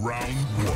Round one,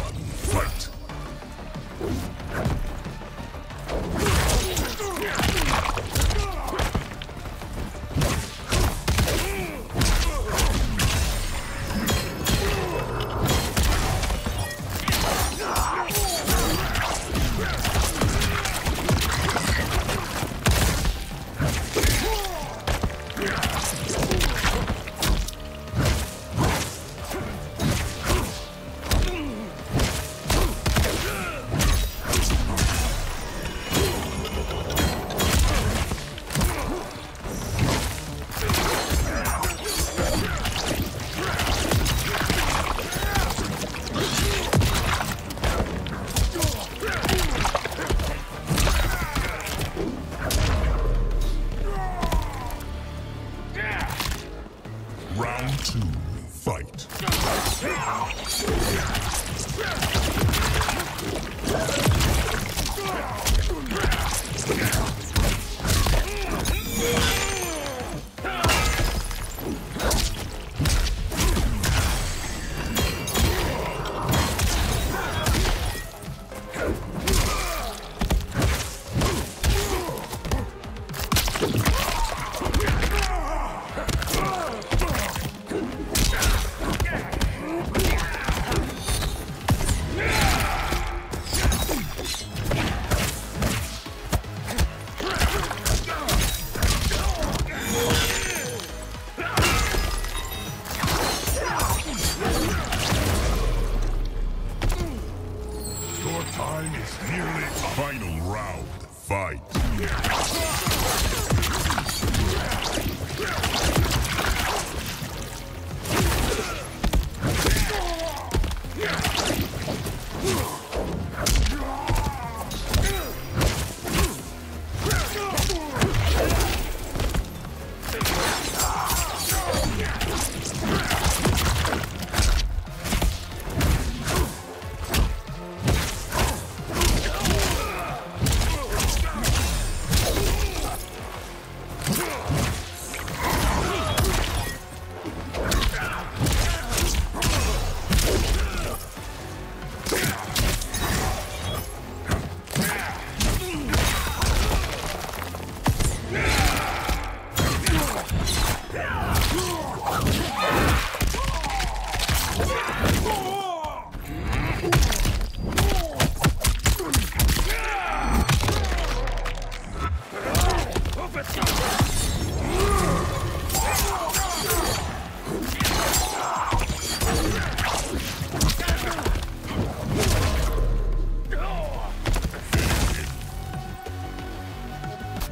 fight.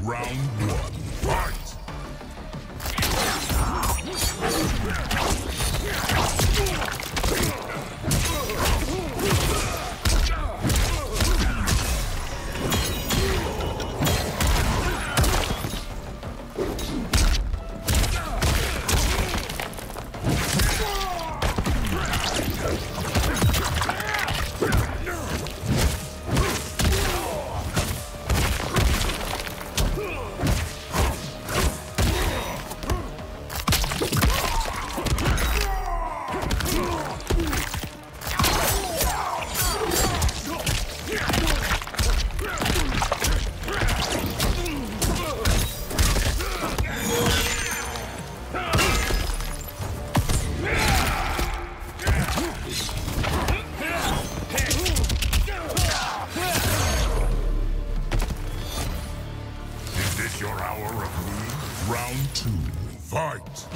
Round one. Fight! is your hour of need. Round two. Fight!